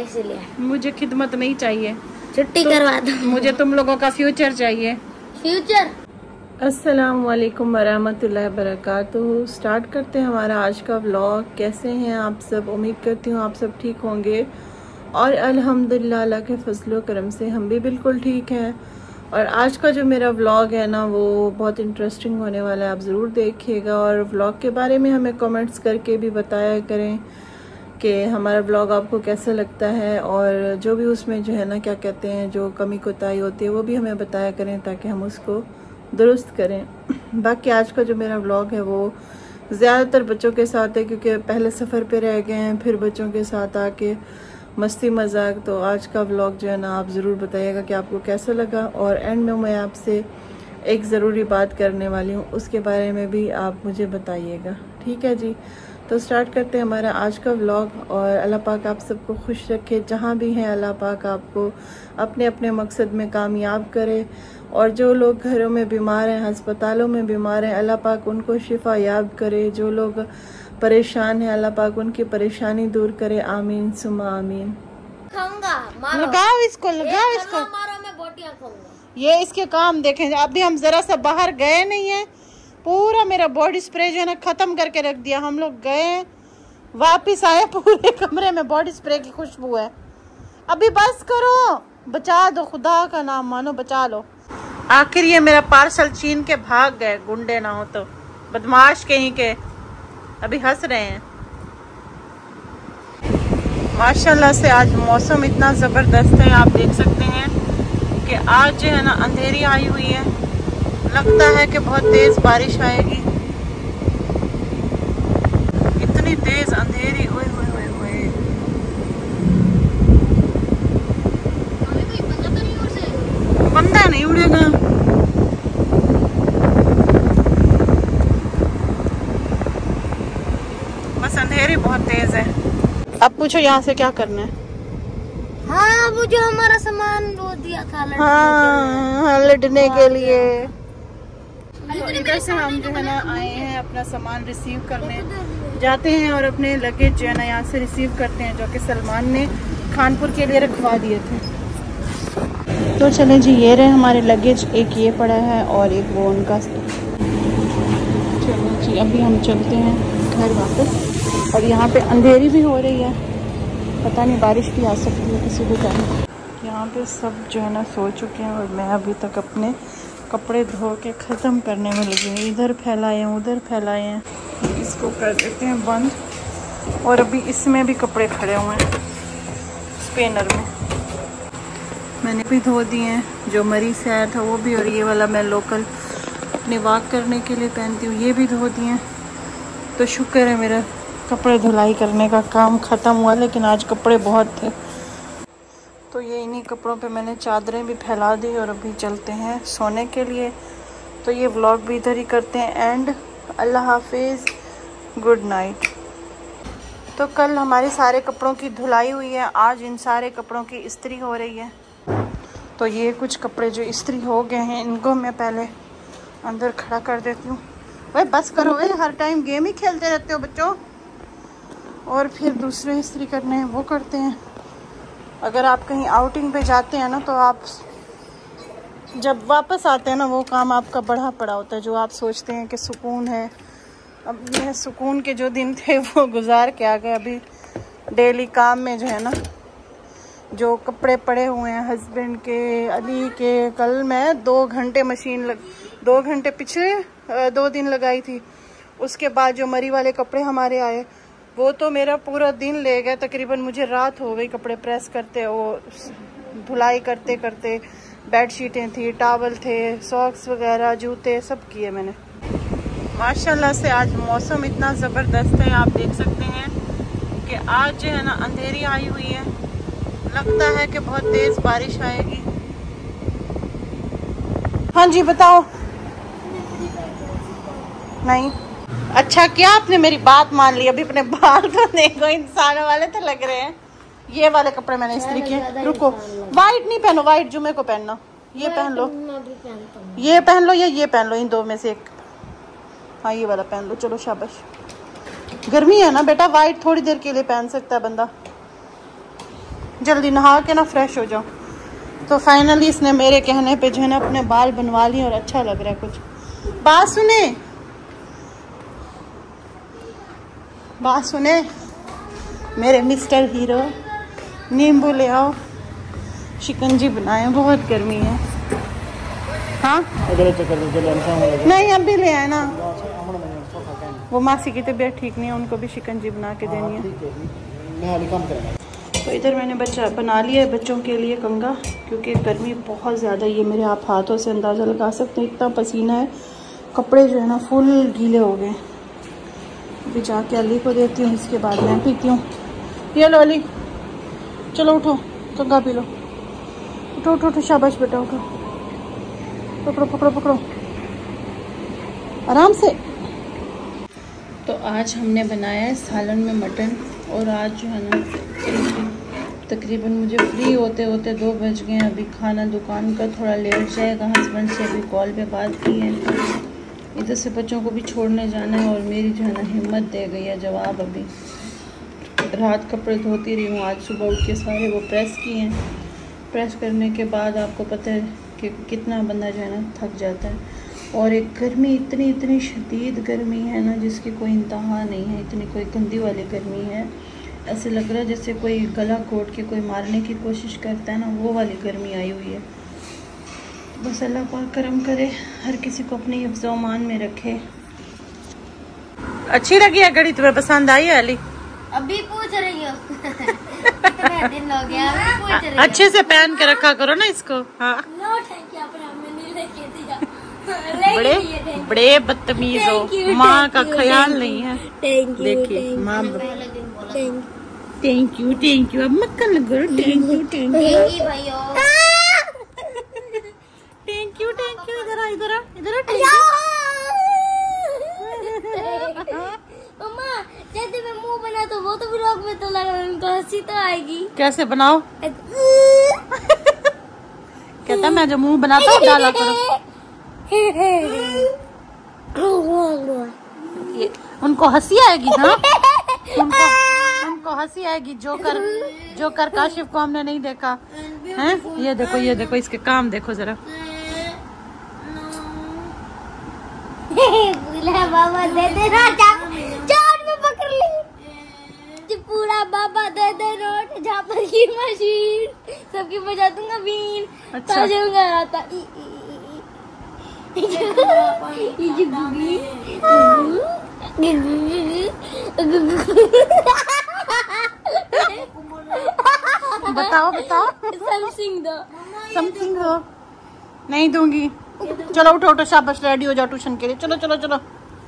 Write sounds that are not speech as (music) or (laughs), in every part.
इसलिए। मुझे खिदमत नहीं चाहिए। छुट्टी तो- करवा दो। मुझे तुम लोगों का फ्यूचर चाहिए। फ्यूचर अस्सलाम वालेकुम वरहमतुल्लाहि वबरकातुहू। स्टार्ट करते हैं हमारा आज का व्लॉग कैसे हैं आप सब? उम्मीद करती हूँ आप सब ठीक होंगे। और अल्हम्दुलिल्लाह अल्लाह के फजलो करम से हम भी बिल्कुल ठीक हैं। और आज का जो मेरा व्लॉग है ना वो बहुत इंटरेस्टिंग होने वाला है। आप ज़रूर देखिएगा। और व्लॉग के बारे में हमें कमेंट्स करके भी बताया करें। कि हमारा ब्लॉग आपको कैसा लगता है और जो भी उसमें जो है ना क्या कहते हैं, जो कमी कोताही होती है, वो भी हमें बताया करें ताकि हम उसको दुरुस्त करें। बाकी आज का जो मेरा ब्लॉग है वो ज़्यादातर बच्चों के साथ है क्योंकि पहले सफ़र पे रह गए हैं, फिर बच्चों के साथ आके मस्ती मज़ाक। तो आज का ब्लॉग जो है ना आप ज़रूर बताइएगा कि आपको कैसा लगा और एंड में मैं आपसे एक ज़रूरी बात करने वाली हूँ, उसके बारे में भी आप मुझे बताइएगा। ठीक है जी? तो स्टार्ट करते हैं हमारा आज का व्लॉग और अल्लाह पाक आप सबको खुश रखे। जहाँ भी हैं अल्लाह पाक आपको अपने अपने मकसद में कामयाब करे। और जो लोग घरों में बीमार हैं अस्पतालों में बीमार हैं अल्लाह पाक उनको शिफा याब करे। जो लोग परेशान हैं अल्लाह पाक उनकी परेशानी दूर करे। आमीन सुमा आमीन। लगाओ इसको लगाओ इसको। मारो मैं ये इसके काम देखें। अभी हम जरा सा बाहर गए नहीं है। पूरा मेरा बॉडी स्प्रे जो है ना खत्म करके रख दिया। हम लोग गए, वापिस आए, पूरे कमरे में बॉडी स्प्रे की खुशबू है। अभी बस करो, बचा दो, खुदा का नाम मानो, बचा लो। आखिर ये मेरा पार्सल छीन के भाग गए, गुंडे ना हो तो। बदमाश कहीं के, अभी हंस रहे हैं। माशाल्लाह से आज मौसम इतना ज़बरदस्त है, आप देख सकते हैं कि आज जो है ना, अंधेरी आई हुई है। लगता है कि बहुत तेज़ बारिश आएगी। इतनी तेज़ अंधेरी ओए ओए ओए ओए। बंदा नहीं उड़ेगा। बस अंधेरी बहुत तेज़ है। अब पूछो यहाँ से क्या करना है। हाँ वो जो हमारा सामान वो दिया था लड़के हाँ हाँ, लड़ने के लिए। तो इधर से हम जो है ना आए हैं अपना सामान रिसीव करने। जाते हैं और अपने लगेज जो है ना यहाँ से रिसीव करते हैं, जो कि सलमान ने खानपुर के लिए रखवा दिए थे। तो चलें जी, ये रहे हमारे लगेज एक ये पड़ा है और एक वो उनका। चलो जी, अभी हम चलते हैं घर वापस। और यहाँ पे अंधेरी भी हो रही है। पता नहीं, बारिश भी आ सकती है किसी भी टाइम यहाँ पे सब जो है ना सो चुके हैं और मैं अभी तक अपने कपड़े धो के ख़त्म करने में लगे हैं इधर फैलाए हैं उधर फैलाए। हैं इसको कर देते हैं बंद। और अभी इसमें भी कपड़े खड़े हुए हैं, स्पेनर में। मैंने भी धो दिए हैं, जो मरी से आया था वो भी। और ये वाला मैं लोकल अपने वॉक करने के लिए पहनती हूँ, ये भी धो दिए हैं। तो शुक्र है मेरा कपड़े धुलाई करने का काम ख़त्म हुआ, लेकिन आज कपड़े बहुत थे। तो ये इन्हीं कपड़ों पे मैंने चादरें भी फैला दी और अभी चलते हैं सोने के लिए। तो ये व्लॉग भी इधर ही करते हैं। एंड अल्लाह हाफिज़ गुड नाइट तो कल हमारे सारे कपड़ों की धुलाई हुई है। आज इन सारे कपड़ों की इस्त्री हो रही है। तो ये कुछ कपड़े जो इस्त्री हो गए हैं, इनको मैं पहले अंदर खड़ा कर देती हूँ। भाई बस करो भाई हर टाइम गेम ही खेलते रहते हो बच्चों। और फिर दूसरे इस्त्री करने हैं, वो करते हैं। अगर आप कहीं आउटिंग पे जाते हैं ना तो आप जब वापस आते हैं ना, वो काम आपका बढ़ा पड़ा होता है, जो आप सोचते हैं कि सुकून है। अब यह सुकून के जो दिन थे, वो गुजार के आ गए। अभी डेली काम में जो है ना, जो कपड़े पड़े हुए हैं हस्बैंड के, अली के, कल मैं दो घंटे मशीन लग, दो घंटे पिछले दो दिन लगाई थी। उसके बाद जो मरी वाले कपड़े हमारे आए वो तो मेरा पूरा दिन ले गया तकरीबन मुझे रात हो गई कपड़े प्रेस करते, वो धुलाई करते करते बेड शीटें थी, टावल थे, सॉक्स वगैरह, जूते सब किए मैंने। माशाल्लाह से आज मौसम इतना ज़बरदस्त है, आप देख सकते हैं कि आज जो है ना अंधेरी आई हुई है। लगता है कि बहुत तेज़ बारिश आएगी। हाँ जी, बताओ। नहीं। अच्छा क्या आपने मेरी बात मान ली? अभी अपने बाल (laughs) तो देखो इंसानों वाले तो लग रहे हैं। ये वाले कपड़े मैंने इस्त्री किए। रुको। वाइट नहीं पहनो वाइट जुमे को पहनना। ये पहन लो। ये पहन लो, या, ये पहन लो। इन दो में से एक। हाँ ये वाला पहन लो। चलो, शाबाश। गर्मी है ना बेटा? वाइट थोड़ी देर के लिए पहन सकता है बंदा। जल्दी नहा के ना फ्रेश हो जाओ। तो फाइनली इसने मेरे कहने पे जो है ना अपने बाल बनवा लिए और अच्छा लग रहा है कुछ। बात सुने। बात सुने? मेरे मिस्टर हीरो नींबू ले आओ। शिकंजी बनाए बहुत गर्मी है। हाँ? नहीं अभी ले आए ना। वो मासी की तबीयत ठीक नहीं है उनको भी शिकंजी बना के देनी है। तो इधर मैंने बच्चा बना लिया है बच्चों के लिए कंगा क्योंकि गर्मी बहुत ज़्यादा ये मेरे आप हाथों से अंदाज़ा लगा सकते हैं इतना पसीना है। कपड़े जो है ना फुल गीले हो गए। अभी जाके अली को देती हूँ, इसके बाद मैं पीती हूँ। ये लो अली। चलो उठो कंगा पी लो। उठो उठो उठो, शाबाश बेटा, उठो। पकड़ो पकड़ो पकड़ो। आराम से। तो आज हमने बनाया है सालन में मटन, और आज जो है ना, तकरीबन मुझे फ्री होते होते दो बज गए अभी खाना दुकान का थोड़ा लेट जाएगा हस्बैंड से अभी कॉल पे बात की है। इधर से बच्चों को भी छोड़ने जाना है और मेरी जो है ना हिम्मत दे गई है जवाब अभी। रात कपड़े धोती रही हूँ, आज सुबह उठ के सारे वो प्रेस किए हैं। प्रेस करने के बाद आपको पता है कि कितना बंदा जो है ना थक जाता है। और एक गर्मी, इतनी इतनी शदीद गर्मी है ना जिसकी कोई इंतहा नहीं है, इतनी कोई गंदी वाली गर्मी है। ऐसे लग रहा है जैसे कोई गला घोट के कोई मारने की कोशिश करता है ना, वो वाली गर्मी आई हुई है। बस अल्लाह पाक करम करे हर किसी को अपनी हिफ्जमान में रखे। अच्छी लगी है घड़ी तुम्हें पसंद आई है अली अभी पूछ रही हो। (laughs) दिन हो गया अभी पूछ रही अच्छे से पहन के रखा करो ना इसको हाँ। (laughs) बड़े बड़े बदतमीज हो। माँ का ख्याल नहीं है। देखिए माँ थैंक यू थैंक यू अब मक्खन लग thank you thank you thank you भाइयों थैंक यू थैंक यू इधर इधर (laughs) मम्मा जैसे मैं मुँह बना तो वो तो ब्लॉग में तो लगा उनको हँसी तो आएगी। कैसे बनाओ? (laughs) कहता मैं जो मुँह बनाता हूँ डाला करो। (laughs) उनको हँसी आएगी हाँ? उनको उनको हँसी आएगी जोकर जोकर काशिफ को हमने नहीं देखा। हैं? ये देखो ये देखो इसके काम देखो जरा। बुला बाबा दे दे ना चाट चाट में पकड़ ली। पूरा बाबा दे दे नोट झापर की मशीन सबकी बजा दूँगा बीन अच्छा। ताजूँगा आता। बताओ बताओ। (laughs) समथिंग दो। समथिंग हो नहीं दूँगी। चलो उठो उठो शाबाश रेडी हो जाओ ट्यूशन के लिए। चलो चलो चलो।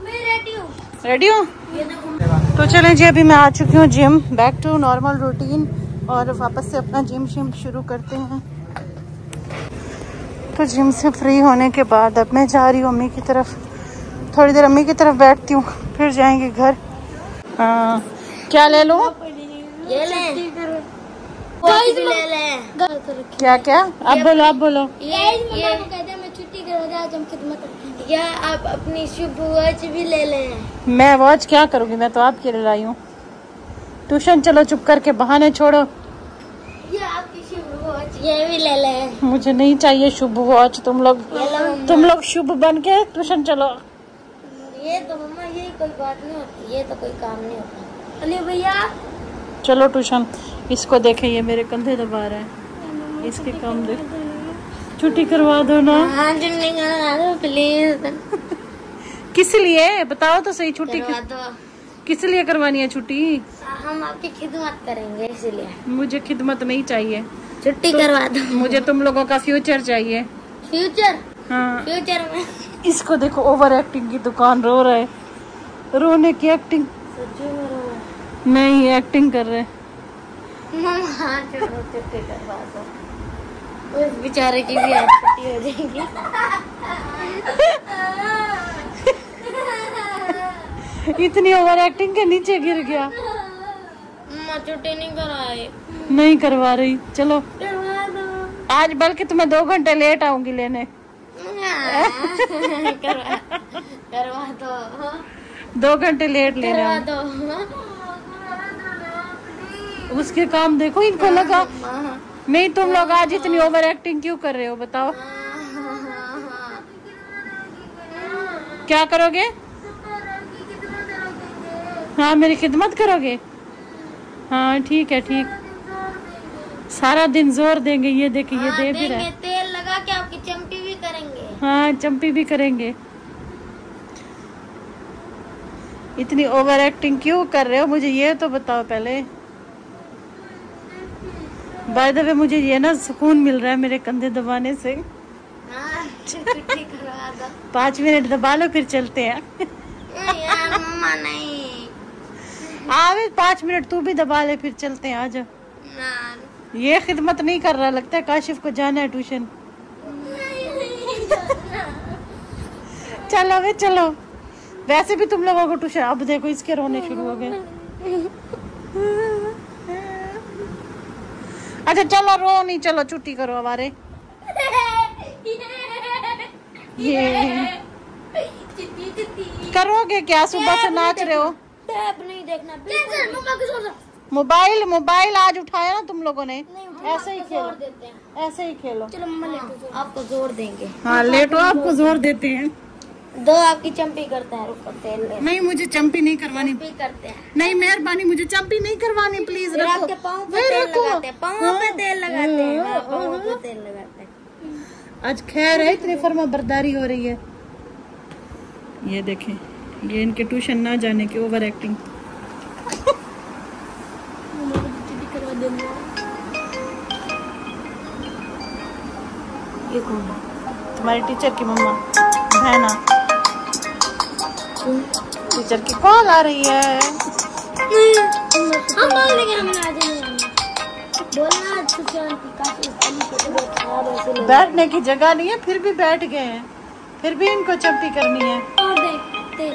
मैं रेडी हूँ। रेडी हो? तो चलें जी अभी मैं आ चुकी हूँ gym back to normal routine और वापस से अपना जिम शिम शुरू करते हैं। तो जिम से फ्री होने के बाद अब मैं जा रही हूँ अम्मी की तरफ़। थोड़ी देर अम्मी की तरफ़ बैठती हूँ फिर जाएँगे घर। हाँ क्या ले लूँ? ये ले। गाइस ले ले। क्या क्या? अब बोलो अब बोलो। ये ये हैं करूँगा आज हम खिदमत या आप अपनी शुभ वॉच भी ले लें। मैं वॉच क्या करूँगी? मैं तो आपके लिए लाई हूँ। ट्यूशन चलो चुप करके बहाने छोड़ो। ये आपकी शुभ वॉच ये भी ले लें। मुझे नहीं चाहिए शुभ वॉच। तुम लोग तुम लोग शुभ बन के ट्यूशन चलो। ये तो मम्मा ये कोई बात नहीं होती। ये तो कोई काम नहीं होता। अली भैया। चलो ट्यूशन इसको देखे ये मेरे कंधे दबा रहा है। इसके काम देख। छुट्टी करवा दो ना। हाँ जुन्नी करा दो प्लीज़ किस लिए? बताओ तो सही छुट्टी करवा किस, दो। किस लिए करवानी है छुट्टी? हम आपकी खिदमत करेंगे इसलिए। मुझे खिदमत नहीं चाहिए। छुट्टी तो, करवा दो। मुझे तुम लोगों का फ्यूचर चाहिए। फ्यूचर? हाँ। फ्यूचर में। इसको देखो ओवर एक्टिंग की दुकान रो रहा। है रोने की एक्टिंग। नहीं एक्टिंग कर रहे। मम्मा हाँ चलो छुट्टी करवा दो। उस बेचारे की भी आज छुट्टी हो जाएगी। इतनी ओवर एक्टिंग के नीचे गिर गया। छुट्टी नहीं कराए नहीं करवा रही। चलो। आज बल्कि तुम्हें दो घंटे लेट आऊँगी लेने। करवा करवा दो। दो घंटे लेट लेने दो। उसके काम देखो इनको लगा नहीं तुम लोग आज इतनी ओवर एक्टिंग क्यों कर रहे हो बताओ। क्या करोगे? हाँ मेरी खिदमत करोगे? हाँ ठीक है ठीक। सारा दिन ज़ोर देंगे ये देखिए ये हाँ, दे भी रहे तेल लगा के आपकी चम्पी भी करेंगे। हाँ चंपी भी करेंगे। इतनी ओवर एक्टिंग क्यों कर रहे हो? मुझे ये तो बताओ पहले। बाय द वे मुझे ये ना सुकून मिल रहा है मेरे कंधे दबाने से। हाँ, पाँच मिनट दबा लो फिर चलते हैं। आवे पाँच मिनट तू भी दबा ले फिर चलते हैं आज ना। ये खिदमत नहीं कर रहा लगता है काशिफ को जाना है ट्यूशन। चलो वे चलो। वैसे भी तुम लोगों को ट्यूशन अब देखो इसके रोने शुरू हो गए। (laughs) अच्छा चलो रो नहीं चलो छुट्टी करो हमारे ये। करोगे क्या? सुबह से नाच रहे हो। नहीं देखना मोबाइल मोबाइल आज उठाया ना तुम लोगों ने। ऐसे ही खेलो। ऐसे ही खेलो। चलो मम्मा आपको ज़ोर देंगे। हाँ लेटो आपको ज़ोर देते हैं। दो आपकी चंपी करते हैं रुको तेल ले। नहीं मुझे चंपी नहीं करवानी। चम्पी करते हैं। नहीं मेहरबानी मुझे चंपी नहीं करवानी प्लीज़ रखो। आपके पाँव पे तेल लगाते हैं पाँव पे हाँ, तेल लगाते हैं हाँ, हाँ, पाँव हाँ, पे तेल लगाते हैं। आज खैर है इतनी फर्मा बरदारी हो रही है। ये देखें ये इनके ट्यूशन ना जाने की ओवर एक्टिंग ये कौन है? तुम्हारी टीचर की मम्मा बहना टीचर की कॉल आ रही है। हम बोल देंगे है बैठने की जगह नहीं है फिर भी बैठ गए हैं। फिर भी इनको चंपी करनी है। और देख तेल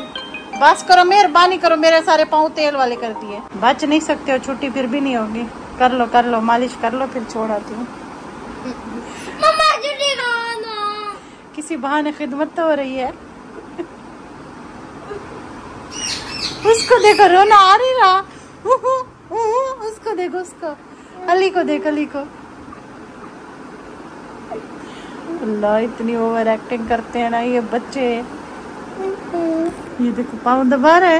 बस करो मेहरबानी करो मेरे सारे पाँव तेल वाले कर दिए। बच नहीं सकते हो छुट्टी फिर भी नहीं होगी। कर लो कर लो मालिश कर लो फिर छोड़ आती हूँ। किसी बहाने खिदमत तो हो रही है। उसको देखो, रोना आ रही रहा उसको देखो, उसको। अली को देख, अली को। अल्लाह, इतनी ओवर एक्टिंग करते हैं ना ये बच्चे। ये देखो, पाँव दबा रहा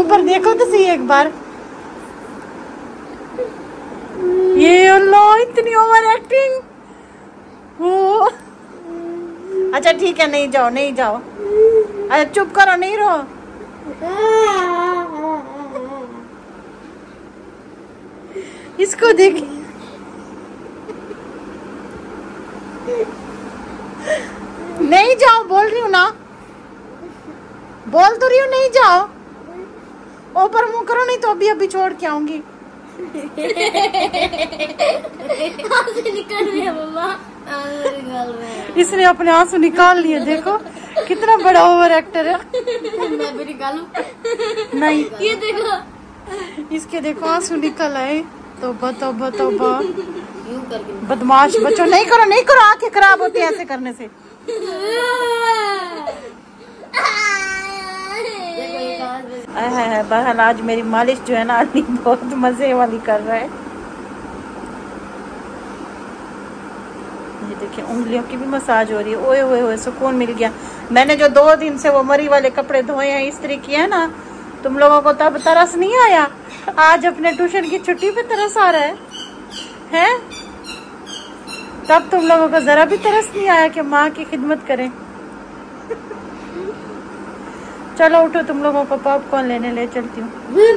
ऊपर देखो तो सही एक बार। ये अल्लाह, इतनी ओवर एक्टिंग वो अच्छा ठीक है, नहीं जाओ नहीं जाओ। अरे चुप करो, नहीं रो इसको देख। नहीं जाओ, बोल रही हूँ ना। बोल तो रही हूँ, नहीं जाओ। ऊपर मुँह करो, नहीं तो अभी अभी छोड़ के आऊँगी। (laughs) निकल रही है, मम्मा। रहे इसने अपने आँसू निकाल लिए देखो। कितना बड़ा ओवर एक्टर है। मैं भी निकालू? नहीं। ये देखो। इसके देखो आँसू निकल आए। तोबा तोबा यूँ करके। बदमाश बच्चों नहीं करो नहीं करो आँखें खराब होती है ऐसे करने से। हाय बहन आज मेरी मालिश जो है ना अली बहुत मज़े वाली कर रहा है। ये देखिए उंगलियों की भी मसाज हो रही है। ओए ओए ओए, सुकून मिल गया। मैंने जो दो दिन से वो मरी वाले कपड़े धोए हैं, इस्त्री किए हैं ना, तुम लोगों को तब तरस नहीं आया? आज अपने ट्यूशन की छुट्टी पे तरस आ रहा है। हैं? तब तुम लोगों को जरा भी तरस नहीं आया कि माँ की खिदमत करें। चलो उठो, तुम लोगों को पॉपकॉर्न लेने ले चलती हूँ वे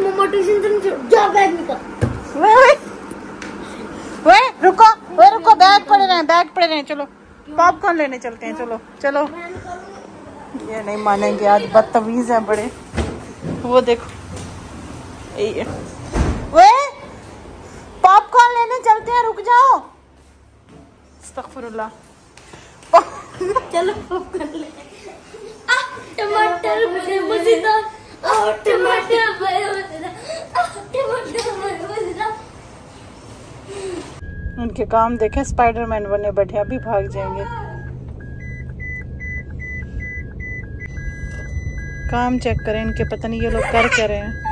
वे वे रुको वे रुको बैग पड़े बैग रहे चलो। पॉपकॉर्न लेने चलते हैं चलो चलो। ये नहीं मानेंगे आज बदतमीज है बड़े। वो देखो। ये वे पॉपकॉर्न लेने चलते हैं रुक जाओ। अस्तगफुरुल्लाह। चलो टमाटर आ, टमाटर मज़ेदार टमाटर उनके काम देखे स्पाइडरमैन बने बैठे, अभी भाग जाएँगे। काम चेक करें, इनके पता नहीं ये लोग कर क्या रहे हैं।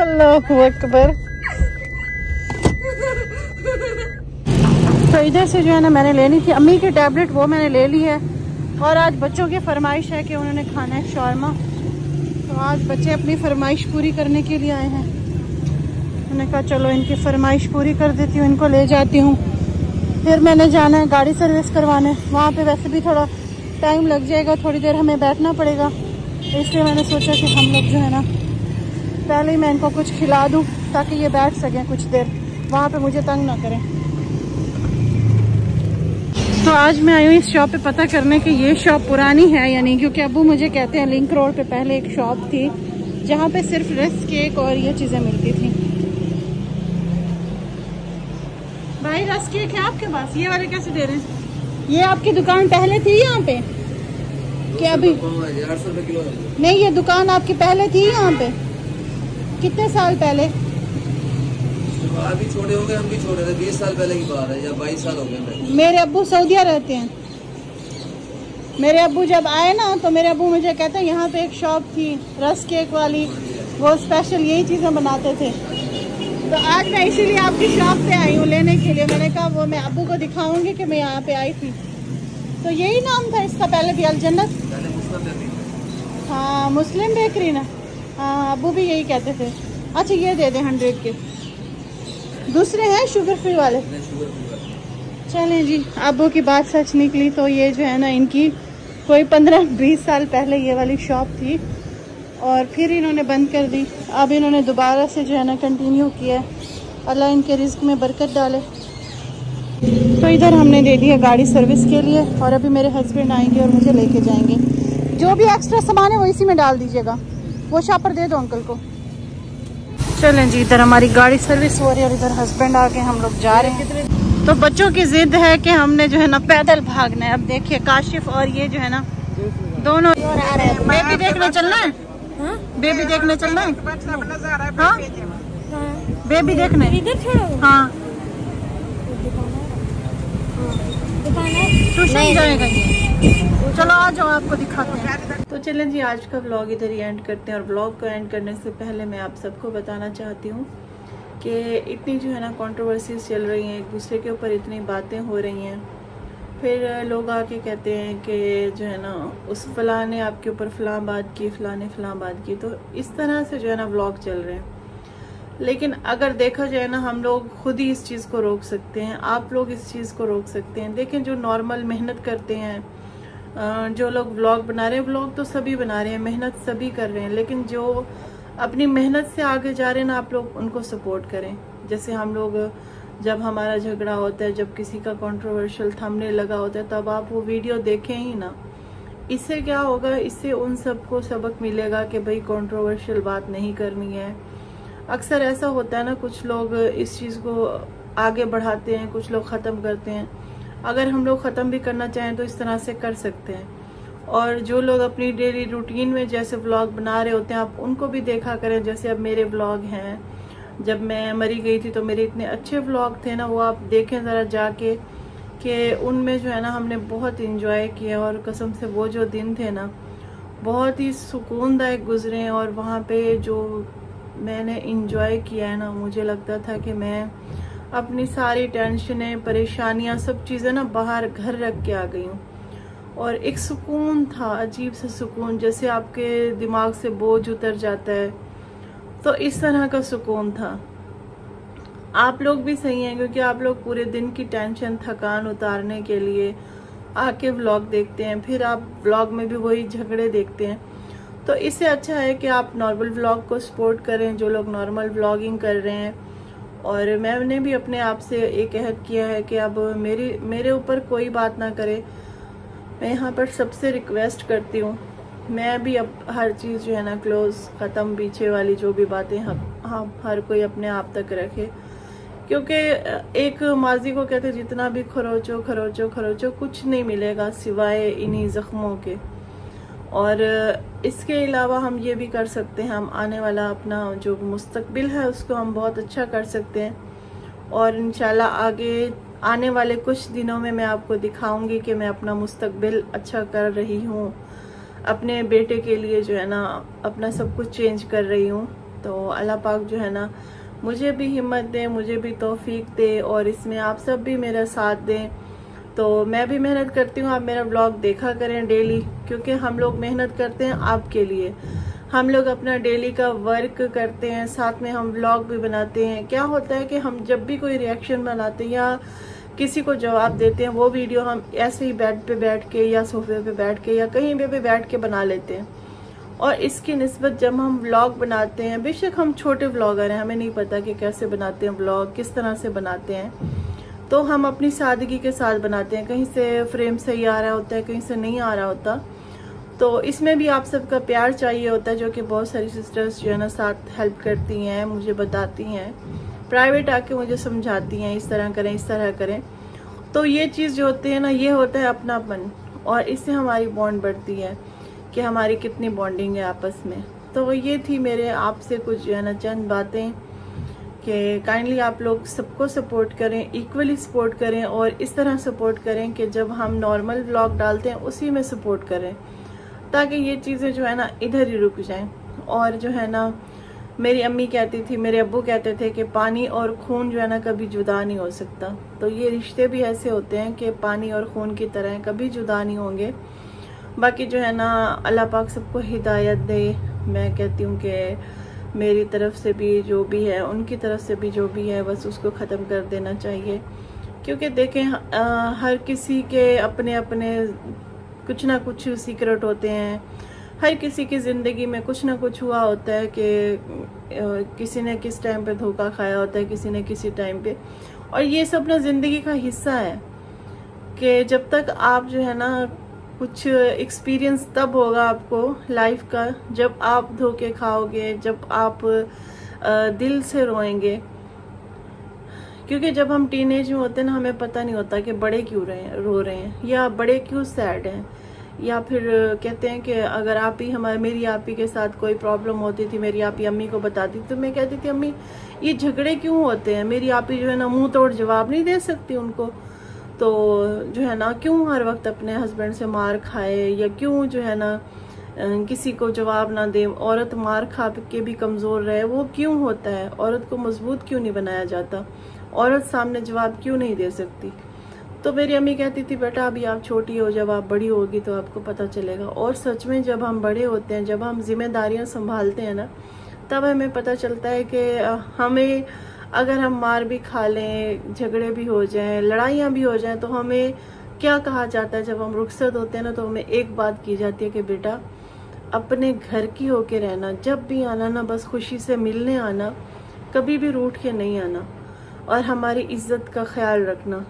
अल्लाह अकबर। तो इधर से जो है ना, मैंने लेनी थी। अम्मी की टैबलेट वो मैंने ले ली है। और आज बच्चों की फरमाइश है कि उन्होंने खाना है शॉर्मा। तो आज बच्चे अपनी फरमाइश पूरी करने के लिए आए हैं। मैंने कहा, चलो, इनकी फरमाइश पूरी कर देती हूँ, इनको ले जाती हूँ। फिर मैंने जाना है गाड़ी सर्विस करवाने। वहाँ पे वैसे भी थोड़ा टाइम लग जाएगा, थोड़ी देर हमें बैठना पड़ेगा। इसलिए मैंने सोचा कि हम लोग जो है ना, पहले ही मैं इनको कुछ खिला दूँ, ताकि ये बैठ सकें कुछ देर। वहाँ पे मुझे तंग ना करें। तो आज मैं आई हूँ इस शॉप पे पता करने की ये शॉप पुरानी है या नहीं, क्योंकि अबू मुझे कहते हैं, लिंक रोड पे पहले एक शॉप थी, जहाँ पे सिर्फ़ रस केक और ये चीज़ें मिलती थी। भाई रस केक है आपके पास? ये वाले कैसे दे रहे हैं? ये आपकी दुकान पहले थी यहाँ पे? क्या अभी? नहीं ये दुकान आपकी पहले थी यहाँ पे। कितने साल पहले? भी छोटे होंगे हम भी छोटे थे बीस साल पहले की बात है या बाईस साल हो गए मेरे अब्बू सऊदिया रहते हैं। मेरे अबू जब आए ना तो मेरे अबू मुझे कहते हैं यहाँ पे एक शॉप थी रस केक वाली। वो स्पेशल यही चीज़ें बनाते थे। तो आज मैं इसीलिए आपकी शॉप पे आई हूँ लेने के लिए। मैंने कहा वो मैं अबू को दिखाऊँगी कि मैं यहाँ पे आई थी। तो यही नाम था इसका पहले भी अलजन्नत? हाँ मुस्लिम बेकरी ना हाँ अब्बू भी यही कहते थे। अच्छा ये दे दे हंड्रेड के। दूसरे हैं शुगर फ्री वाले? चलें जी अबू की बात सच निकली तो ये जो है ना इनकी कोई पंद्रह बीस साल पहले ये वाली शॉप थी। और फिर इन्होंने बंद कर दी। अब इन्होंने दोबारा से जो है ना कंटिन्यू किया है। अल्लाह इनके रिस्क में बरकत डाले। तो इधर हमने दे दिया गाड़ी सर्विस के लिए और अभी मेरे हस्बैंड आएँगे और मुझे लेके जाएँगे। जो भी एक्स्ट्रा सामान है वो इसी में डाल दीजिएगा। वो शापर दे दो अंकल को। चलें जी इधर हमारी गाड़ी सर्विस हो रही है और इधर हस्बैंड आके हम लोग जा रहे हैं। तो बच्चों की जिद है कि हमने जो है ना पैदल भागना है। अब देखिए काशिफ और ये जो है ना दोनों बेबी देखने चलना है? बेबी देखने चलना है? हाँ? बेबी देखने? हाँ? ट्यूशन जाएगा ये। चलो आ जाओ आपको दिखाते हैं। तो चलें जी आज का व्लॉग इधर ही एंड करते हैं और व्लॉग को एंड करने से पहले मैं आप सबको बताना चाहती हूँ कि इतनी जो है ना कंट्रोवर्सीज चल रही हैं एक दूसरे के ऊपर इतनी बातें हो रही हैं। फिर लोग आके कहते हैं कि जो है ना, उस फलां ने आपके ऊपर फलां बात की फलां ने फलां बात की तो इस तरह से जो है ना ब्लॉग चल रहे हैं। लेकिन अगर देखा जाए ना, हम लोग खुद ही इस चीज़ को रोक सकते हैं, आप लोग इस चीज़ को रोक सकते हैं। देखें, जो नॉर्मल मेहनत करते हैं जो लोग ब्लॉग बना रहे हैं व्लॉग तो सभी बना रहे हैं, मेहनत सभी कर रहे हैं, लेकिन जो अपनी मेहनत से आगे जा रहे हैं ना, आप लोग उनको सपोर्ट करें। जैसे हम लोग जब हमारा झगड़ा होता है, जब किसी का कंट्रोवर्शियल थमने लगा होता है, तब आप वो वीडियो देखें ही ना। इससे क्या होगा? इससे उन सबको सबक मिलेगा कि भाई कंट्रोवर्शियल बात नहीं करनी है। अक्सर ऐसा होता है ना, कुछ लोग इस चीज़ को आगे बढ़ाते हैं, कुछ लोग ख़त्म करते हैं। अगर हम लोग ख़त्म भी करना चाहें तो इस तरह से कर सकते हैं। और जो लोग अपनी डेली रूटीन में जैसे व्लॉग बना रहे होते हैं, आप उनको भी देखा करें। जैसे अब मेरे व्लॉग हैं जब मैं मरी गई थी तो मेरे इतने अच्छे व्लॉग थे ना, वो आप देखें ज़रा जाके कि उनमें जो है ना हमने बहुत इंजॉय किया और कसम से वो जो दिन थे ना, बहुत ही सुकूनदायक गुजरे और वहाँ पे जो मैंने इंजॉय किया है ना, मुझे लगता था कि मैं अपनी सारी टेंशनें परेशानियाँ, सब चीज़ें ना बाहर घर रख के आ गई हूँ। और एक सुकून था, अजीब सा सुकून, जैसे आपके दिमाग से बोझ उतर जाता है। तो इस तरह का सुकून था। आप लोग भी सही हैं, क्योंकि आप लोग पूरे दिन की टेंशन थकान उतारने के लिए आके व्लॉग देखते हैं, फिर आप व्लॉग में भी वही झगड़े देखते हैं। तो इससे अच्छा है कि आप नॉर्मल व्लॉग को सपोर्ट करें, जो लोग नॉर्मल व्लॉगिंग कर रहे हैं। और मैंने भी अपने आप से एक अहद किया है कि अब मेरी, मेरे ऊपर कोई बात ना करे। मैं यहाँ पर सबसे रिक्वेस्ट करती हूँ मैं भी अब हर चीज़ जो है ना क्लोज ख़त्म, पीछे वाली जो भी बातें हम हम हर कोई अपने आप तक रखे। क्योंकि एक माजी को कहते जितना भी खरोचो खरोचो खरोचो, कुछ नहीं मिलेगा सिवाय इन्हीं ज़ख्मों के। और इसके अलावा हम ये भी कर सकते हैं, हम आने वाला अपना जो मुस्तकबिल है, उसको हम बहुत अच्छा कर सकते हैं। और इंशाल्लाह आगे, आने वाले कुछ दिनों में मैं आपको दिखाऊँगी कि मैं अपना मुस्तकबिल अच्छा कर रही हूँ। अपने बेटे के लिए जो है ना अपना सब कुछ चेंज कर रही हूँ। तो अल्लाह पाक जो है ना मुझे भी हिम्मत दे, मुझे भी तोफीक दे और इसमें आप सब भी मेरा साथ दें। तो मैं भी मेहनत करती हूँ, आप मेरा ब्लॉग देखा करें डेली क्योंकि हम लोग मेहनत करते हैं आपके लिए। हम लोग अपना डेली का वर्क करते हैं, साथ में हम ब्लॉग भी बनाते हैं। क्या होता है कि हम जब भी कोई रिएक्शन बनाते हैं या किसी को जवाब देते हैं, वो वीडियो हम ऐसे ही बेड पे बैठ के या सोफे पे बैठ के या कहीं पे भी बैठ के बना लेते हैं। और इसकी नस्बत जब हम व्लॉग बनाते हैं, बेशक हम छोटे व्लॉगर हैं, हमें नहीं पता कि कैसे बनाते हैं व्लॉग, किस तरह से बनाते हैं। तो हम अपनी सादगी के साथ बनाते हैं, कहीं से फ्रेम सही आ रहा होता है, कहीं से नहीं आ रहा होता। तो इसमें भी आप सबका प्यार चाहिए होता है, जो कि बहुत सारी सिस्टर्स जो है ना साथ हेल्प करती हैं, मुझे बताती हैं। प्राइवेट आके मुझे समझाती हैं, इस तरह करें, इस तरह करें। तो ये चीज़ जो होती है ना, ये होता है अपनापन, और इससे हमारी बॉन्ड बढ़ती है कि हमारी कितनी बॉन्डिंग है आपस में। तो ये थी मेरे आपसे कुछ, जो है ना, चंद बातें कि काइंडली आप लोग सबको सपोर्ट करें इक्वली सपोर्ट करें, और इस तरह सपोर्ट करें कि जब हम नॉर्मल व्लॉग डालते हैं, उसी में सपोर्ट करें, ताकि ये चीज़ें जो है ना, इधर ही रुक जाएँ, और जो है ना मेरी अम्मी कहती थी, मेरे अबू कहते थे कि पानी और खून जो है ना कभी जुदा नहीं हो सकता। तो ये रिश्ते भी ऐसे होते हैं कि पानी और खून की तरह कभी जुदा नहीं होंगे। बाकी जो है ना, अल्लाह पाक सबको हिदायत दे। मैं कहती हूँ कि मेरी तरफ़ से भी जो भी है, उनकी तरफ़ से भी जो भी है, बस उसको ख़त्म कर देना चाहिए। क्योंकि देखें हर किसी के अपने अपने कुछ ना कुछ सीक्रेट होते हैं। हर किसी की ज़िंदगी में कुछ ना कुछ हुआ होता है कि किसी ने किस टाइम पे धोखा खाया होता है, किसी ने किसी टाइम पे। और ये सब ना ज़िंदगी का हिस्सा है कि जब तक आप जो है ना कुछ एक्सपीरियंस तब होगा आपको लाइफ का, जब आप धोखे खाओगे, जब आप दिल से रोएँगे। क्योंकि जब हम टीनेज में होते हैं ना, हमें पता नहीं होता कि बड़े क्यों रहे रो रहे हैं, या बड़े क्यों सैड हैं। या फिर कहते हैं कि अगर आप ही हमारे, मेरी आप ही के साथ कोई प्रॉब्लम होती थी, मेरी आप ही अम्मी को बताती तो मैं कहती थी, अम्मी, ये झगड़े क्यों होते हैं? मेरी आप ही जो है ना, मुँह तोड़ जवाब नहीं दे सकती उनको। तो जो है ना, क्यों हर वक्त अपने हस्बैंड से मार खाए या क्यों जो है ना किसी को जवाब ना दे? औरत मार खा के भी कमज़ोर रहे, वो क्यों होता है? औरत को मज़बूत क्यों नहीं बनाया जाता? औरत सामने जवाब क्यों नहीं दे सकती? तो मेरी अम्मी कहती थी, बेटा, अभी आप छोटी हो, जब आप बड़ी होगी तो आपको पता चलेगा। और सच में जब हम बड़े होते हैं, जब हम जिम्मेदारियाँ संभालते हैं ना, तब हमें पता चलता है कि हमें अगर हम मार भी खा लें, झगड़े भी हो जाएँ, लड़ाइयाँ भी हो जाएँ तो हमें क्या कहा जाता है? जब हम रुखसत होते हैं ना तो हमें एक बात की जाती है कि, बेटा, अपने घर की होके रहना, जब भी आना ना, बस खुशी से मिलने आना, कभी भी रूठ के नहीं आना और हमारी इज़्ज़त का ख्याल रखना।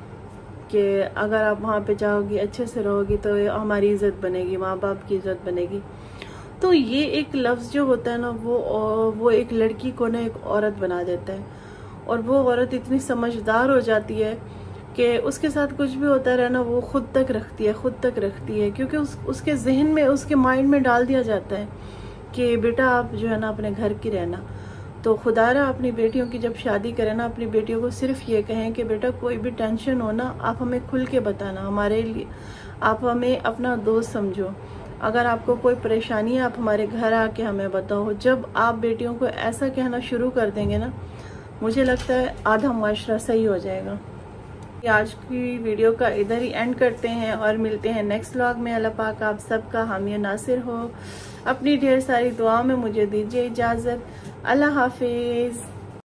कि अगर आप वहाँ पे जाओगी, अच्छे से रहोगी तो हमारी इज़्ज़त बनेगी माँ बाप की इज़्ज़त बनेगी। तो ये एक लफ्ज़ जो होता है ना, वो वो एक लड़की को ना एक औरत बना देता है। और वो औरत इतनी समझदार हो जाती है कि उसके साथ कुछ भी होता रहे ना, वो खुद तक रखती है, खुद तक रखती है। क्योंकि उस, उसके जहन में, उसके माइंड में डाल दिया जाता है कि बेटा आप जो है ना, अपने घर की रहना। तो खुदा रहा अपनी बेटियों की जब शादी करें ना, अपनी बेटियों को सिर्फ़ ये कहें कि बेटा कोई भी टेंशन हो ना, आप हमें खुल के बताना, हमारे लिए, आप हमें अपना दोस्त समझो। अगर आपको कोई परेशानी है, आप हमारे घर आके हमें बताओ। जब आप बेटियों को ऐसा कहना शुरू कर देंगे ना, मुझे लगता है आधा माशरा सही हो जाएगा। आज की वीडियो का इधर ही एंड करते हैं और मिलते हैं नेक्स्ट व्लॉग में। अल्लाह पाक आप सबका हामी नासिर हो। अपनी ढेर सारी दुआ में मुझे दीजिए इजाज़त। अल्लाह हाफिज़।